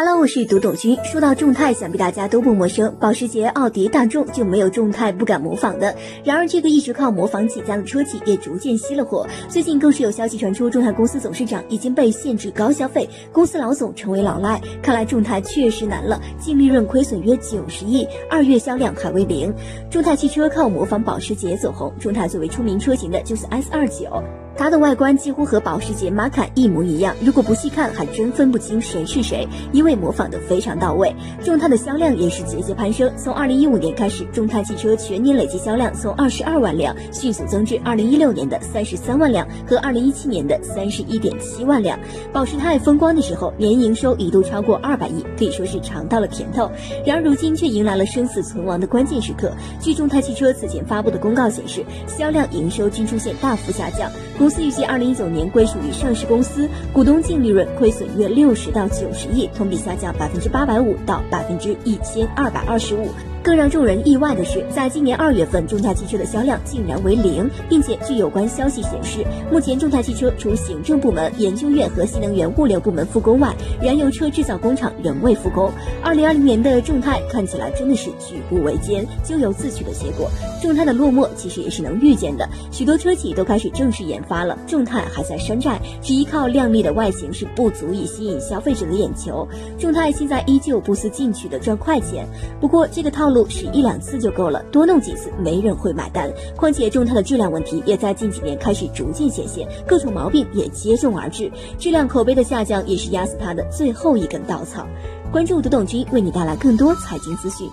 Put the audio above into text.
Hello，我是读懂君。说到众泰，想必大家都不陌生。保时捷、奥迪、大众就没有众泰不敢模仿的。然而，这个一直靠模仿起家的车企也逐渐熄了火。最近更是有消息传出，众泰公司董事长已经被限制高消费，公司老总成为老赖。看来众泰确实难了，净利润亏损约九十亿，二月销量还为零。众泰汽车靠模仿保时捷走红。众泰最为出名车型的就是 S 二九。它的外观几乎和保时捷 Macan 一模一样，如果不细看，还真分不清谁是谁，因为模仿的非常到位。众泰的销量也是节节攀升，从二零一五年开始，众泰汽车全年累计销量从二十二万辆迅速增至二零一六年的三十三万辆和二零一七年的三十一点七万辆。保时泰风光的时候，年营收一度超过二百亿，可以说是尝到了甜头。然而如今却迎来了生死存亡的关键时刻。据众泰汽车此前发布的公告显示，销量、营收均出现大幅下降。公公司预计二零一九年归属于上市公司，股东净利润亏损约六十到九十亿，同比下降百分之八百五到百分之一千二百二十五。更让众人意外的是，在今年二月份，众泰汽车的销量竟然为零，并且据有关消息显示，目前众泰汽车除行政部门、研究院和新能源物流部门复工外，燃油车制造工厂仍未复工。二零二零年的众泰看起来真的是举步维艰、咎由自取的结果。众泰的落寞其实也是能预见的，许多车企都开始正式研发了，众泰还在山寨，只依靠靓丽的外形是不足以吸引消费者的眼球。众泰现在依旧不思进取的赚快钱，不过这个套路。使一两次就够了，多弄几次没人会买单。况且众泰的质量问题也在近几年开始逐渐显现，各种毛病也接踵而至，质量口碑的下降也是压死他的最后一根稻草。关注读懂君，为你带来更多财经资讯。